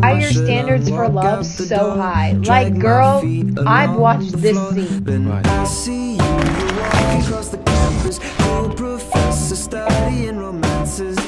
Why are your standards for love so high? Like, girl, I've watched this scene. Right. I see you, you're across the campus. Cool professor studying romances.